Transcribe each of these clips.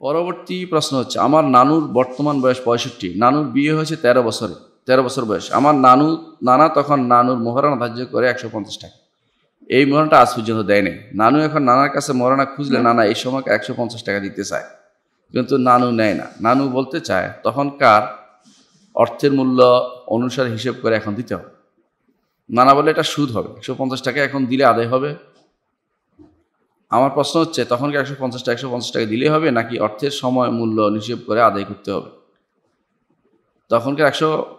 পরবর্তী প্রশ্ন হচ্ছে, আমার নানুর বর্তমান বয়স পঁয়ষট্টি, নানুর বিয়ে হয়েছে তেরো বছরে, তেরো বছর বয়স। আমার নানু, নানা তখন নানুর মোহরানা ধার্য করে একশো পঞ্চাশ টাকা। এই মোহরানাটা আজ পর্যন্ত দেয়নি নানু এখন নানার কাছে মোহরানা খুঁজলে নানা এই সময় একশো পঞ্চাশ টাকা দিতে চায়, কিন্তু নানু নেয় না। নানু বলতে চায়, তখনকার অর্থের মূল্য অনুসারে হিসেব করে এখন দিতে হবে। নানা বলে, এটা সুদ হবে, একশো পঞ্চাশ টাকা এখন দিলে আদায় হবে। আমার প্রশ্ন হচ্ছে, তখন কি একশো পঞ্চাশ টাকা, একশো পঞ্চাশ টাকা দিলেই হবে, নাকি অর্থের সময় মূল্য নিষেধ করে আদায় করতে হবে? তখনকার একশো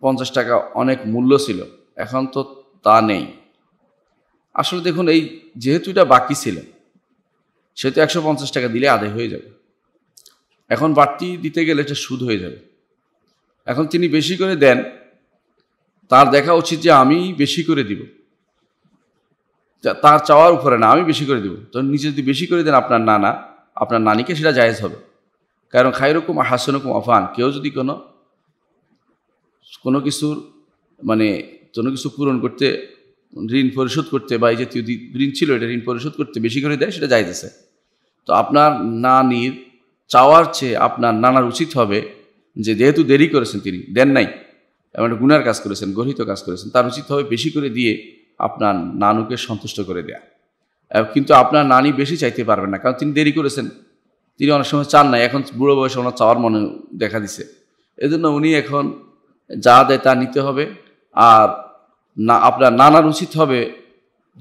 পঞ্চাশ টাকা অনেক মূল্য ছিল? এখন তো তা নেই। আসলে দেখুন, এই যেহেতু এটা বাকি ছিল, সেহেতু একশো পঞ্চাশ টাকা দিলে আদায় হয়ে যাবে। এখন বাড়তি দিতে গেলে এটা সুদ হয়ে যাবে। এখন তিনি বেশি করে দেন, তার দেখা উচিত যে আমি বেশি করে দিব। তার চাওয়ার উপরে না, আমি বেশি করে দেবো। তো নিজে যদি বেশি করে দেন আপনার নানা, আপনার নানিকে সেটা জায়েজ হবে। কারণ খাইরকম হাসনকম আফান কেউ যদি কোনো কোনো কিছুর মানে কোনো কিছু পূরণ করতে, ঋণ পরিশোধ করতে বা এই জাতীয় ঋণ ছিল, এটা ঋণ পরিশোধ করতে বেশি করে দেয়, সেটা আছে। তো আপনার নানির চাওয়ার চেয়ে আপনার নানার উচিত হবে যে, যেহেতু দেরি করেছেন তিনি, দেন নাই, এমন গুনার কাজ করেছেন, গর্হিত কাজ করেছেন, তার উচিত হবে বেশি করে দিয়ে আপনার নানুকে সন্তুষ্ট করে দেয়া। কিন্তু আপনার নানি বেশি চাইতে পারবেন না, কারণ তিনি দেরি করেছেন। তিনি অনেক সময় চান না এখন বুড়ো বয়সে ওনার চাওয়ার মনে দেখা দিছে। এজন্য উনি এখন যা দেয় তা নিতে হবে, আর না, আপনার নানার উচিত হবে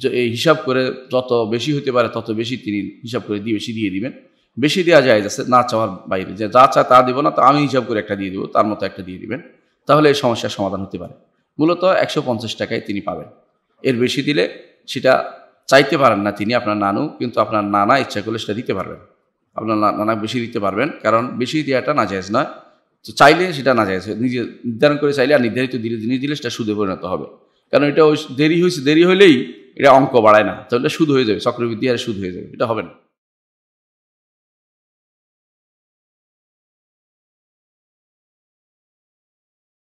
যে এই হিসাব করে যত বেশি হতে পারে তত বেশি তিনি হিসাব করে দিয়ে, বেশি দিয়ে দিবেন। বেশি দেওয়া যায় যাচ্ছে না চাওয়ার বাইরে। যে যা চায় তা দিব না, তো আমি হিসাব করে একটা দিয়ে দেবো, তার মতো একটা দিয়ে দিবেন। তাহলে এই সমস্যার সমাধান হতে পারে। মূলত একশো পঞ্চাশ টাকায় তিনি পাবেন। এর বেশি দিলে সেটা চাইতে পারেন না তিনি, আপনার নানু, কিন্তু আপনার নানা ইচ্ছা করলে সেটা দিতে পারবেন। আপনার নানা বেশি দিতে পারবেন, কারণ বেশি দেওয়াটা না জায়েজ নয়। তো চাইলে সেটা না জায়েজ নিজে নির্ধারণ করে চাইলে আর নির্ধারিত দিলে জিনিস দিলে সেটা সুদে পরিণত হবে। কারণ এটা ওই দেরি হয়েছে দেরি হলেই এটা অঙ্ক বাড়ায় না, তাহলে সুদ হয়ে যাবে, চক্রবৃদ্ধি আর সুদ হয়ে যাবে, এটা হবে না।